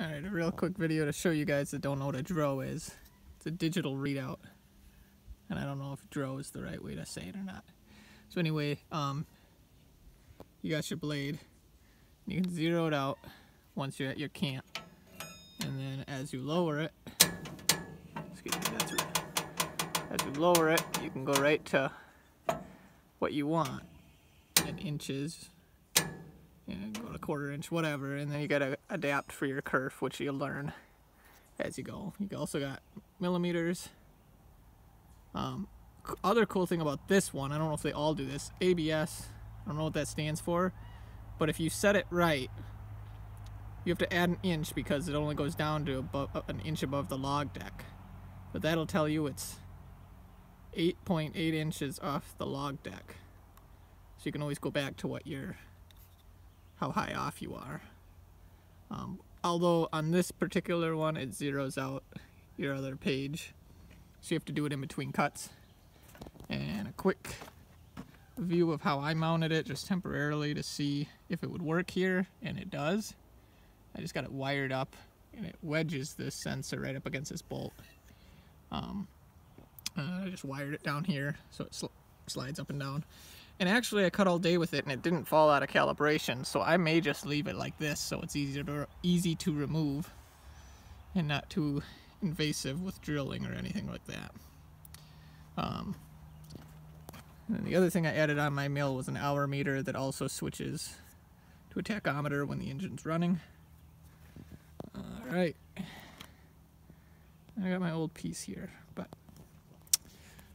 Alright, a real quick video to show you guys that don't know what a dro is. It's a digital readout. And I don't know if dro is the right way to say it or not. So anyway, um, you got your blade. You can zero it out once you're at your cant. And then as you lower it, excuse me, that's right. As you lower it, you can go right to what you want in inches to quarter inch, whatever, and then you gotta adapt for your kerf, which you'll learn as you go. You also got millimeters. Um, other cool thing about this one, I don't know if they all do this, ABS, I don't know what that stands for, but if you set it right, you have to add an inch because it only goes down to above, uh, an inch above the log deck. But that'll tell you it's 8.8 .8 inches off the log deck. So you can always go back to what your how high off you are. Um, although on this particular one it zeroes out your other page. So you have to do it in between cuts. And a quick view of how I mounted it just temporarily to see if it would work here and it does. I just got it wired up and it wedges this sensor right up against this bolt. Um, I just wired it down here so it sl slides up and down and actually I cut all day with it and it didn't fall out of calibration, so I may just leave it like this so it's easier to, easy to remove and not too invasive with drilling or anything like that. Um, and the other thing I added on my mill was an hour meter that also switches to a tachometer when the engine's running. Alright. I got my old piece here, but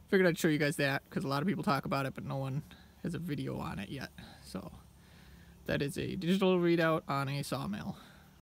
figured I'd show you guys that because a lot of people talk about it, but no one has a video on it yet. So that is a digital readout on a sawmill.